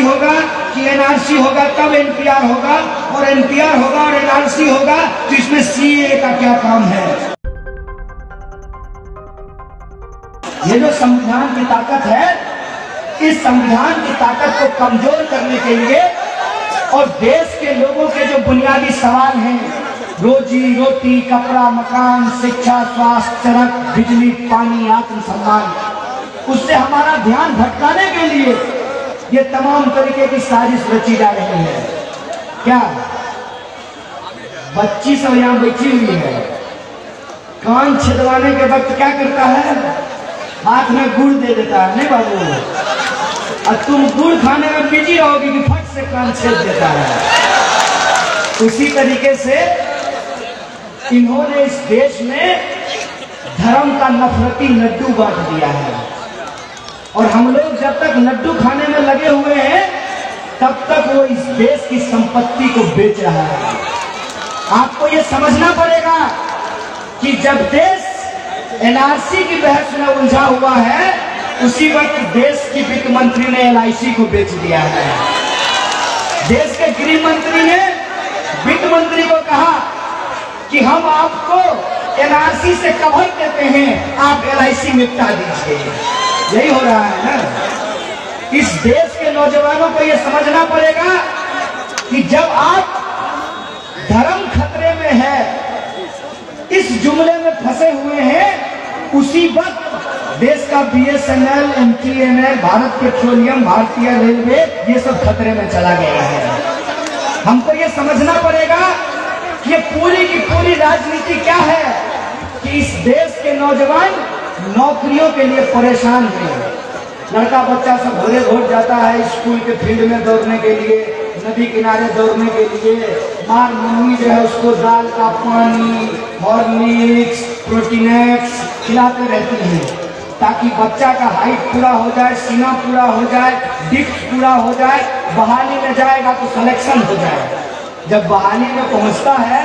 NRC होगा, कि NRC होगा, तब एनपीआर होगा, और एनपीआर होगा और एनआरसी होगा तो इसमें सीए का क्या काम है? ये जो संविधान की ताकत है, इस संविधान की ताकत को कमज़ोर करने के लिए और देश के लोगों के जो बुनियादी सवाल हैं, रोजी रोटी, कपड़ा, मकान, शिक्षा, स्वास्थ्य, सड़क, बिजली, पानी, आत्मसम्मान, उससे हमारा ध्यान भटकाने के लिए ये तमाम तरीके की साजिश रची जा रही है। क्या? बच्ची सब यहाँ बैठी हुई है। कान छिदवाने के वक्त क्या करता है? हाथ में गुड़ दे देता है। नहीं बाबू। और तुम गुड़ खाने में बिज़ी रहोगी कि फट से कान छेद देता है। उसी तरीके से इन्होंने इस देश में धर्म का नफरती लड्डू बांट दिया है। और हम लोग जब तक लड्डू खाने में लगे हुए हैं, तब तक वो इस देश की संपत्ति को बेच रहा है। आपको ये समझना पड़ेगा कि जब देश एनआरसी की बहस में उलझा हुआ है, उसी वक्त देश की वित्त मंत्री ने एलआईसी को बेच दिया है। देश के गृह मंत्री ने वित्त मंत्री को कहा कि हम आपको एनआरसी से कवर देते हैं, आप एलआईसी निपटा दीजिए। यही हो रहा है ना? इस देश के नौजवानों को यह समझना पड़ेगा कि जब आप धर्म खतरे में है, इस जुमले में फंसे हुए हैं, उसी वक्त देश का BSNL MTNL Bharat petroleum, Bharatiya railway, ये सब खतरे में चला गया है। हमको ये समझना पड़ेगा कि ये पूरी की पूरी राजनीति क्या है कि इस देश के नौजवान नौकरियों के लिए परेशान हैं लड़का बच्चा सब भोरे भोर जाता है स्कूल के फ़ील्ड में दौड़ने के लिए, नदी किनारे दौड़ने के लिए। मार मम्मी जो है उसको दाल का पानी, हॉर्लिक्स, प्रोटीनेक्स खिलाते रहती हैं, ताकि बच्चा का हाइट पूरा हो जाए सीना पूरा हो जाए डिक्स पूरा हो जाए, बहाली में जाएगा तो सिलेक्शन हो जाए। जब बहाली में पहुँचता है,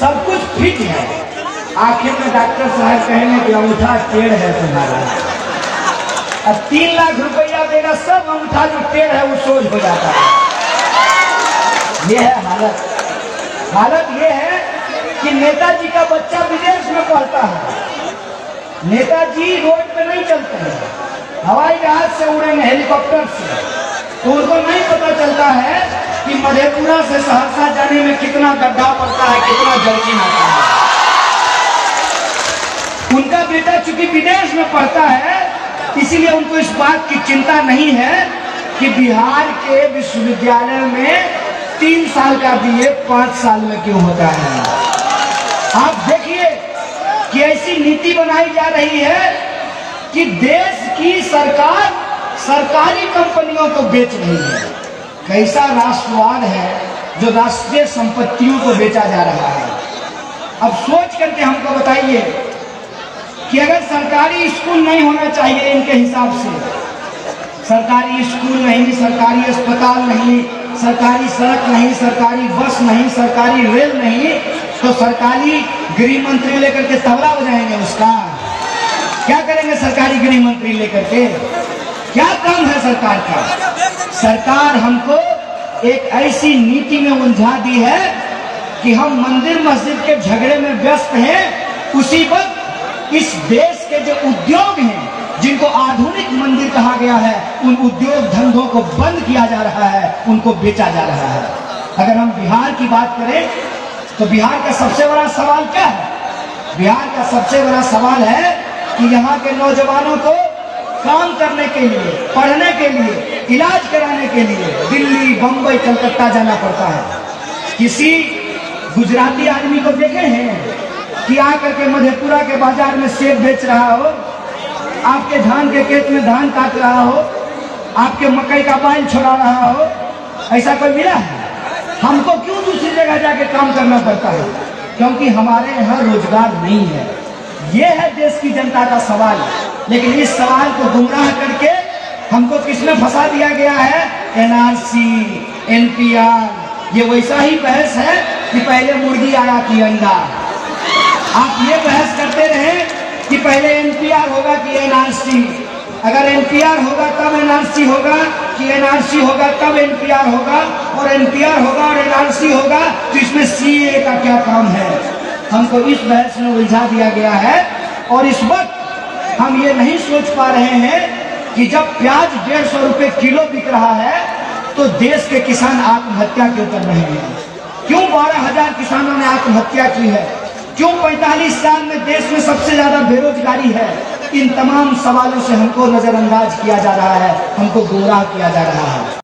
सब कुछ फिट है। आखिर में डॉक्टर साहब कहने की अंगूठा टेढ़ है तुम्हारा। अब तीन लाख रुपया देगा, सब अंगूठा जो टेढ़ है वो सोच हो जाता है। ये है हालत। हालत ये है कि नेताजी का बच्चा विदेश में पढ़ता है। नेताजी रोड पे नहीं चलते हैं। हवाई जहाज़ से उड़ेंगे, हेलीकॉप्टर से। तो उनको नहीं पता चलता है कि मधेपुरा से सहरसा जाने में कितना गड्ढा पड़ता है, कितना जर्किन आता है। उनका बेटा चूँकि विदेश में पढ़ता है, इसीलिए उनको इस बात की चिंता नहीं है कि बिहार के विश्वविद्यालय में तीन साल का बीए पाँच साल में क्यों होता है। आप देखिए कि ऐसी नीति बनाई जा रही है कि देश की सरकार सरकारी कंपनियों को बेच रही है। कैसा राष्ट्रवाद है जो राष्ट्रीय संपत्तियों को बेचा जा रहा है। अब सोच करके हमको बताइए कि अगर सरकारी स्कूल नहीं होना चाहिए इनके हिसाब से, सरकारी स्कूल नहीं, सरकारी अस्पताल नहीं, सरकारी सड़क नहीं, सरकारी बस नहीं, सरकारी रेल नहीं तो सरकारी गृह मंत्री लेकर के तबला बजाएँगे उसका। क्या करेंगे सरकारी गृह मंत्री लेकर के? क्या काम है सरकार का? सरकार हमको एक ऐसी नीति में उलझा दी है कि हम मंदिर मस्जिद के झगड़े में व्यस्त हैं, उसी वक्त इस देश के जो उद्योग हैं, जिनको आधुनिक मंदिर कहा गया है, उन उद्योग धंधों को बंद किया जा रहा है, उनको बेचा जा रहा है। अगर हम बिहार की बात करें तो बिहार का सबसे बड़ा सवाल क्या है? बिहार का सबसे बड़ा सवाल है कि यहाँ के नौजवानों को काम करने के लिए, पढ़ने के लिए, इलाज कराने के लिए दिल्ली, बम्बई, कलकत्ता जाना पड़ता है। किसी गुजराती आदमी को देखे हैं? कि आकर के मधेपुरा के बाज़ार में सेब बेच रहा हो, आपके धान के खेत में धान काट रहा हो, आपके मकई का बाइल छोड़ा रहा हो, ऐसा कोई मिला है? हमको क्यों दूसरी जगह जाके काम करना पड़ता है? क्योंकि हमारे यहाँ रोज़गार नहीं है। ये है देश की जनता का सवाल। लेकिन इस सवाल को गुमराह करके हमको किसमें फंसा दिया गया है? एनआरसी एनपीआर ये वैसा ही बहस है कि पहले मुर्गी आया कि अंडा। आप ये बहस करते रहे कि पहले एनपीआर होगा कि एनआरसी। अगर एनपीआर होगा, तब एनआरसी होगा, कि एनआरसी होगा, तब एनपीआर होगा, और एनपीआर होगा और एनआरसी होगा तो इसमें सीए का क्या काम है? हमको इस बहस में उलझा दिया गया है, और इस वक्त हम ये नहीं सोच पा रहे हैं कि जब प्याज डेढ़ सौ रुपए किलो बिक रहा है तो देश के किसान आत्महत्या के ऊपर रहे हैं क्यों बारह हज़ार किसानों ने आत्महत्या की है? क्यों 45 साल में देश में सबसे ज़्यादा बेरोजगारी है, इन तमाम सवालों से हमको नजरअंदाज किया जा रहा है, हमको गुमराह किया जा रहा है।